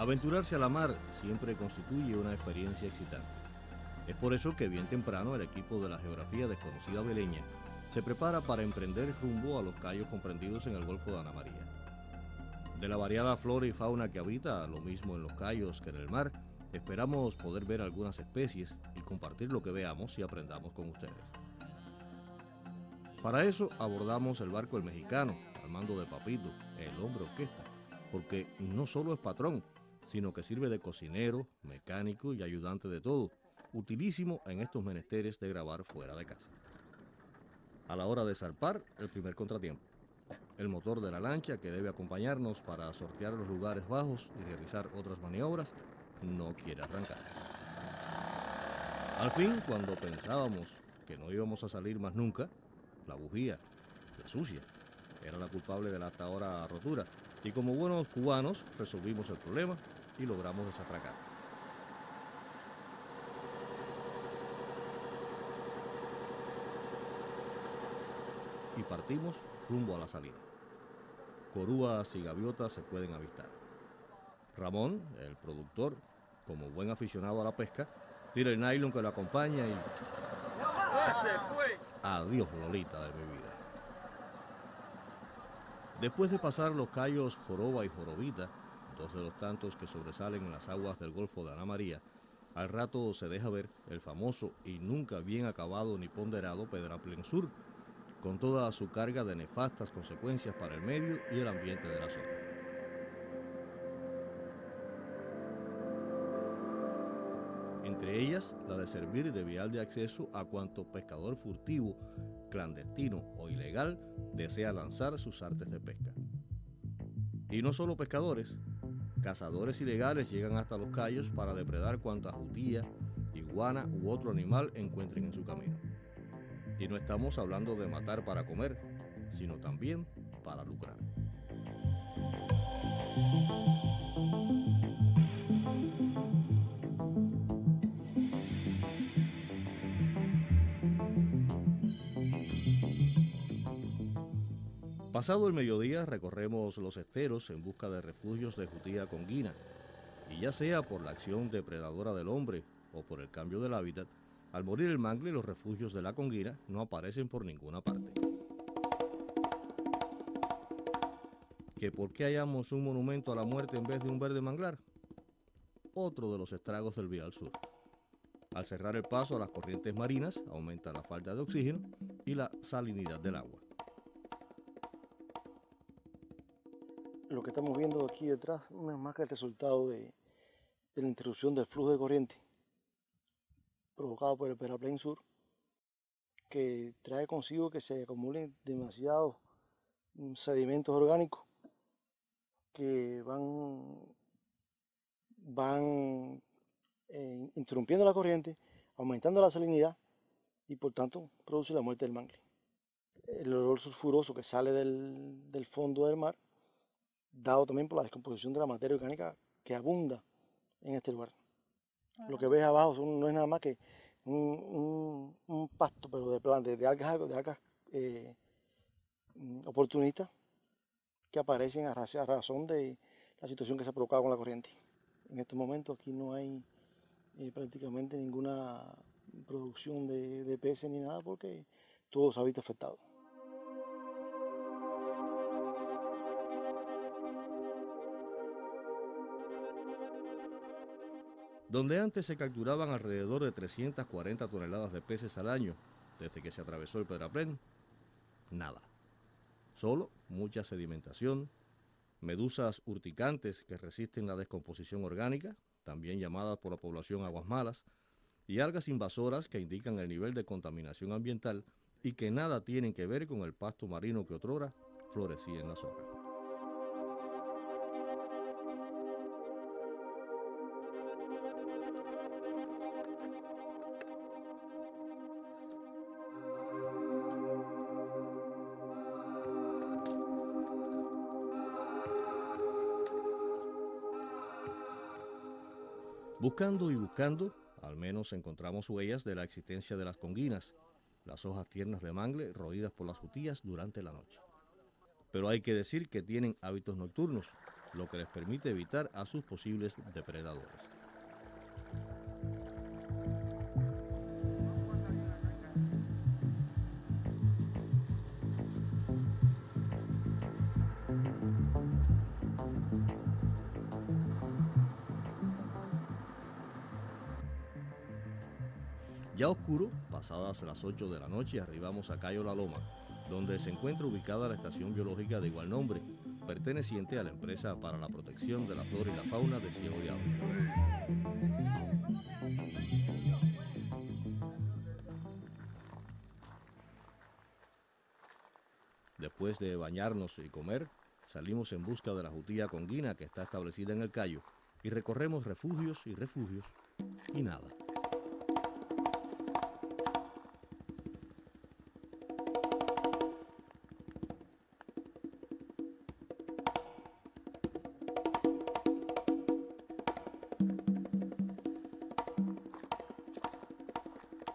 Aventurarse a la mar siempre constituye una experiencia excitante. Es por eso que bien temprano el equipo de la geografía desconocida beleña se prepara para emprender rumbo a los cayos comprendidos en el Golfo de Ana María. De la variada flora y fauna que habita, lo mismo en los cayos que en el mar, esperamos poder ver algunas especies y compartir lo que veamos y aprendamos con ustedes. Para eso abordamos el barco El Mexicano, al mando de Papito, el hombre orquesta, porque no solo es patrón, sino que sirve de cocinero, mecánico y ayudante de todo, utilísimo en estos menesteres de grabar fuera de casa. A la hora de zarpar, el primer contratiempo. El motor de la lancha que debe acompañarnos para sortear los lugares bajos y realizar otras maniobras no quiere arrancar. Al fin, cuando pensábamos que no íbamos a salir más nunca, la bujía, la sucia, era la culpable de la hasta ahora rotura. Y como buenos cubanos resolvimos el problema y logramos desatracar. Y partimos rumbo a la salida. Corúas y gaviotas se pueden avistar. Ramón, el productor, como buen aficionado a la pesca, tira el nylon que lo acompaña y... Adiós, Lolita de mi vida. Después de pasar los callos Joroba y Jorobita, de los tantos que sobresalen en las aguas del Golfo de Ana María, al rato se deja ver el famoso y nunca bien acabado ni ponderado Pedraplen Sur, con toda su carga de nefastas consecuencias para el medio y el ambiente de la zona. Entre ellas, la de servir de vial de acceso a cuanto pescador furtivo, clandestino o ilegal desea lanzar sus artes de pesca. Y no solo pescadores, Cazadores ilegales llegan hasta los callos para depredar cuanta jutía, iguana u otro animal encuentren en su camino. Y no estamos hablando de matar para comer, sino también para lucrar. Pasado el mediodía recorremos los esteros en busca de refugios de jutía con guina, y ya sea por la acción depredadora del hombre o por el cambio del hábitat, al morir el mangle los refugios de la conguina no aparecen por ninguna parte. ¿Que por qué hayamos un monumento a la muerte en vez de un verde manglar? Otro de los estragos del Vial Sur. Al cerrar el paso a las corrientes marinas aumenta la falta de oxígeno y la salinidad del agua. Lo que estamos viendo aquí detrás más que el resultado de, la interrupción del flujo de corriente provocado por el Peraplén Sur, que trae consigo que se acumulen demasiados mm, sedimentos orgánicos que van, van eh, interrumpiendo la corriente, aumentando la salinidad y por tanto produce la muerte del mangle. El olor sulfuroso que sale del fondo del mar dado también por la descomposición de la materia orgánica que abunda en este lugar. Lo que ves abajo no es nada más que un, pasto, pero de, de, algas, de algas eh, oportunistas que aparecen a, razón de la situación que se ha provocado con la corriente. En estos momentos aquí no hay eh, prácticamente ninguna producción de, de peces ni nada porque todo se ha visto afectado. Donde antes se capturaban alrededor de 340 toneladas de peces al año desde que se atravesó el Pedraplén, nada. Solo mucha sedimentación, medusas urticantes que resisten la descomposición orgánica, también llamadas por la población aguas malas, y algas invasoras que indican el nivel de contaminación ambiental y que nada tienen que ver con el pasto marino que otrora florecía en la zona. Buscando y buscando, al menos encontramos huellas de la existencia de las conguinas, las hojas tiernas de mangle roídas por las jutías durante la noche. Pero hay que decir que tienen hábitos nocturnos, lo que les permite evitar a sus posibles depredadores. Ya oscuro, pasadas las 8 de la noche, arribamos a Cayo La Loma, donde se encuentra ubicada la estación biológica de igual nombre, perteneciente a la empresa para la protección de la flora y la fauna de Ciego de Después de bañarnos y comer, salimos en busca de la jutía conguina que está establecida en el Cayo y recorremos refugios y refugios y nada.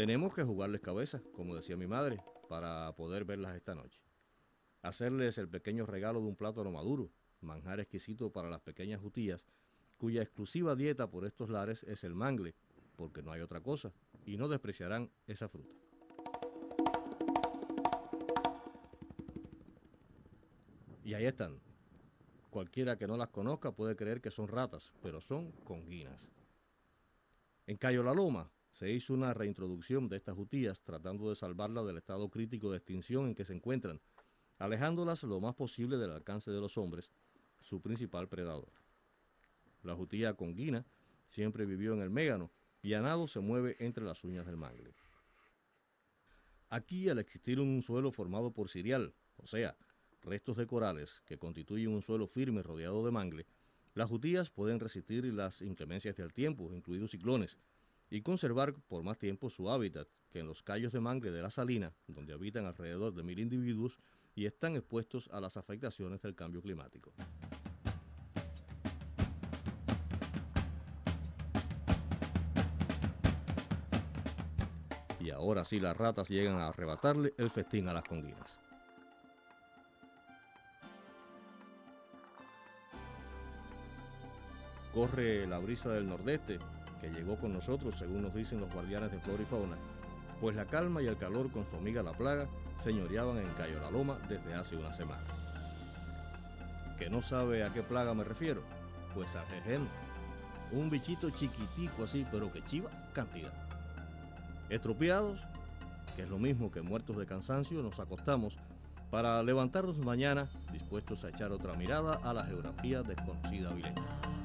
Tenemos que jugarles cabeza, como decía mi madre, para poder verlas esta noche. Hacerles el pequeño regalo de un plátano maduro, manjar exquisito para las pequeñas jutías, cuya exclusiva dieta por estos lares es el mangle, porque no hay otra cosa, y no despreciarán esa fruta. Y ahí están. Cualquiera que no las conozca puede creer que son ratas, pero son conguinas. En Cayo La Loma, se hizo una reintroducción de estas jutías tratando de salvarlas del estado crítico de extinción en que se encuentran, alejándolas lo más posible del alcance de los hombres, su principal predador. La jutía conguina siempre vivió en el mégano y a nado se mueve entre las uñas del mangle. Aquí, al existir un suelo formado por cirial, o sea, restos de corales que constituyen un suelo firme rodeado de mangle, las jutías pueden resistir las inclemencias del tiempo, incluidos ciclones, y conservar por más tiempo su hábitat, que en los callos de mangle de la salina, donde habitan alrededor de mil individuos y están expuestos a las afectaciones del cambio climático. Y ahora sí las ratas llegan a arrebatarle el festín a las conguinas. Corre la brisa del nordeste que llegó con nosotros, según nos dicen los guardianes de flora y fauna, pues la calma y el calor con su amiga la plaga señoreaban en Cayo la Loma desde hace una semana. ¿Que no sabe a qué plaga me refiero? Pues al jejeno. Un bichito chiquitico así, pero que chiva cantidad. Estropeados, que es lo mismo que muertos de cansancio, nos acostamos para levantarnos mañana dispuestos a echar otra mirada a la geografía desconocida vileña.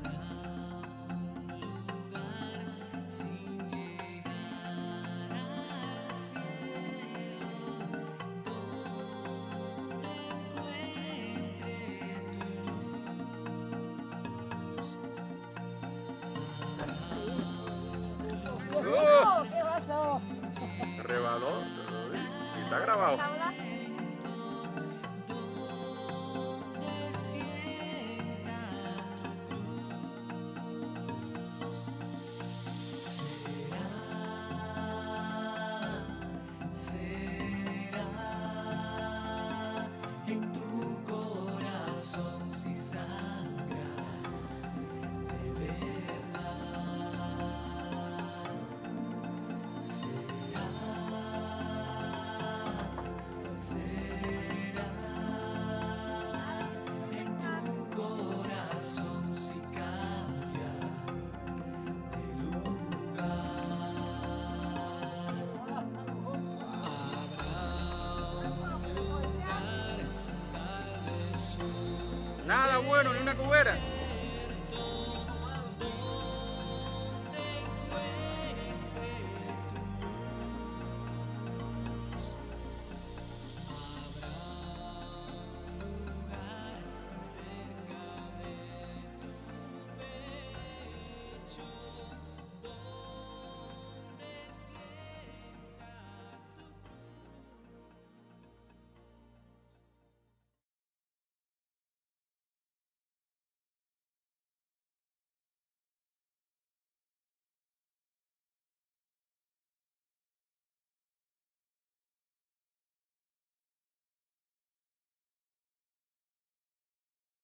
Bueno, ni una cubera.